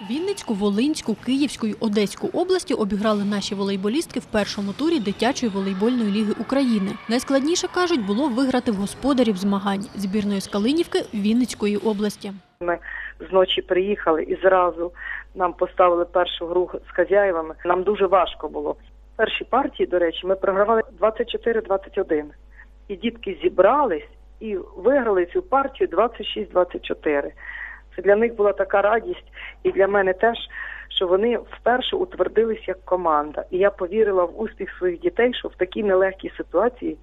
Вінницьку, Волинську, Київську Одеську області обіграли наші волейболістки в першому турі дитячої волейбольної ліги України. Найскладніше кажуть було виграти в господарів змагань збірної з Калинівки Вінницької області. Ми зночі приїхали і зразу нам поставили першу гру з хазяївами. Нам дуже важко було. В першій партії, до речі, ми програвали 24-21. І дітки зібрались і виграли цю партію 26-24. Це для них була така радість, і для мене теж, що вони вперше утвердились як команда. І я повірила в успіх своїх дітей, що в такій нелегкій ситуації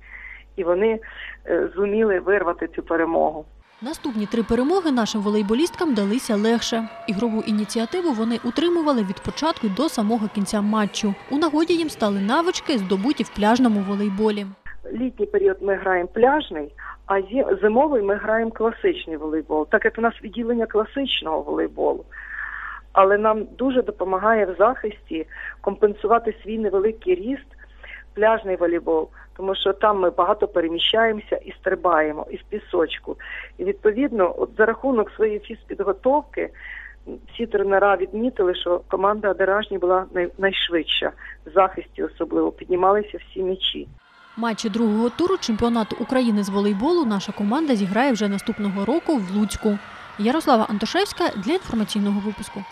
і вони е, зуміли вирвати цю перемогу. Наступні три перемоги нашим волейболісткам далися легше. Ігрову ініціативу вони утримували від початку до самого кінця матчу. У нагоді їм стали навички, здобуті в пляжному волейболі. літній період ми граємо пляжний, а зимовий ми граємо класичний волейбол, так як у нас відділення класичного волейболу. Але нам дуже допомагає в захисті компенсувати свій невеликий ріст пляжний волейбол, тому що там ми багато переміщаємося і стрибаємо із пісочку. І відповідно, от за рахунок своєї фізпідготовки всі тренера відмітили, що команда Адеражні була най- найшвидша в захисті, особливо піднімалися всі м'ячі. Матчі другого туру чемпіонату України з волейболу наша команда зіграє вже наступного року в Луцьку. Ярослава Антошевська для інформаційного випуску.